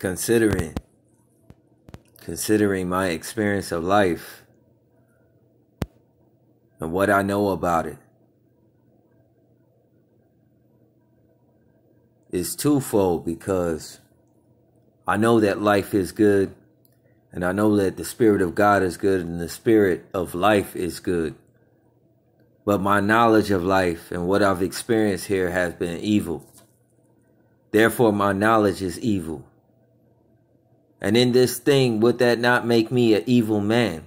considering considering my experience of life and what I know about it is twofold because I know that life is good and I know that the spirit of God is good and the spirit of life is good. But my knowledge of life and what I've experienced here has been evil. Therefore, my knowledge is evil. And in this thing, would that not make me an evil man?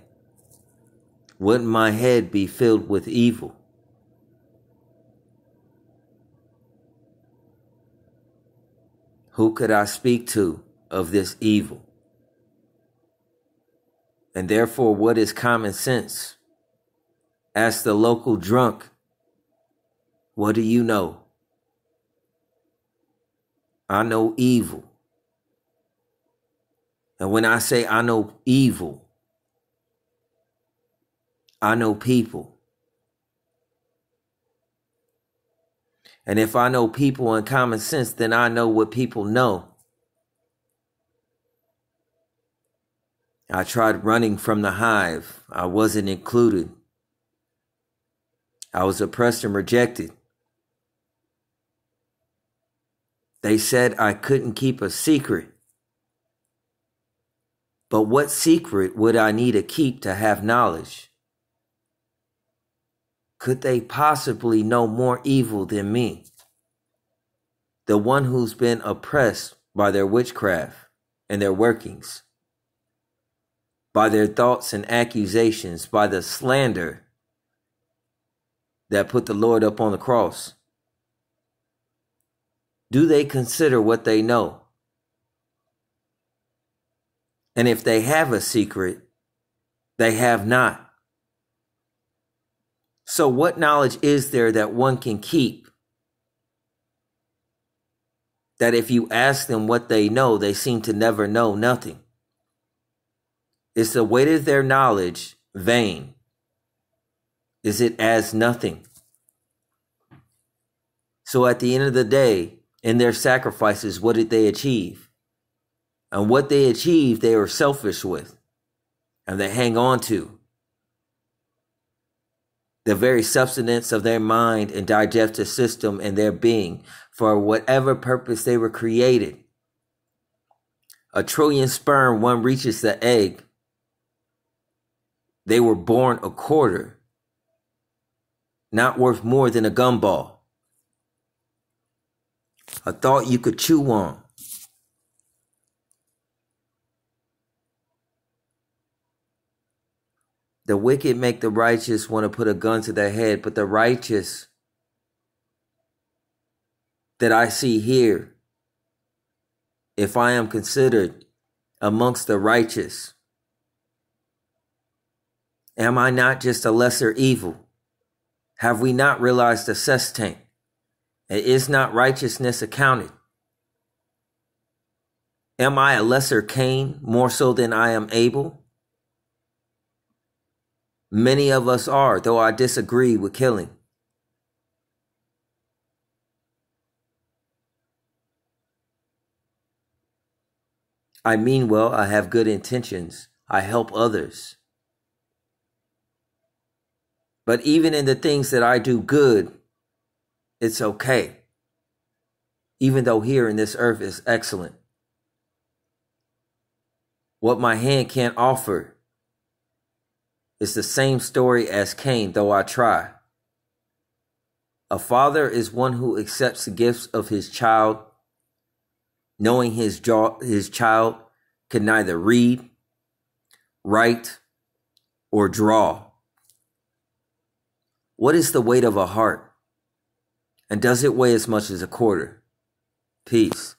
Wouldn't my head be filled with evil? Who could I speak to of this evil? And therefore, what is common sense? Ask the local drunk, what do you know? I know evil. And when I say I know evil, I know people. And if I know people in common sense, then I know what people know. I tried running from the hive. I wasn't included. I was oppressed and rejected. They said I couldn't keep a secret. But what secret would I need to keep to have knowledge? Could they possibly know more evil than me? The one who's been oppressed by their witchcraft and their workings, by their thoughts and accusations, by the slander that put the Lord up on the cross. Do they consider what they know? And if they have a secret, they have not. So, what knowledge is there that one can keep? That if you ask them what they know, they seem to never know nothing. Is the weight of their knowledge vain? Is it as nothing? So, at the end of the day, in their sacrifices, what did they achieve? And what they achieve, they are selfish with and they hang on to. The very substance of their mind and digestive system and their being for whatever purpose they were created. A trillion sperm, one reaches the egg. They were born a quarter, not worth more than a gumball. A thought you could chew on. The wicked make the righteous want to put a gun to their head, but the righteous that I see here, if I am considered amongst the righteous, am I not just a lesser evil? Have we not realized the tank? Is not righteousness accounted? Am I a lesser Cain more so than I am Abel? Many of us are, though I disagree with killing. I mean well, I have good intentions, I help others. But even in the things that I do good, it's okay. Even though here in this earth is excellent. What my hand can't offer, it's the same story as Cain, though I try. A father is one who accepts the gifts of his child, knowing his, jaw, his child can neither read, write, or draw. What is the weight of a heart? And does it weigh as much as a quarter? Peace.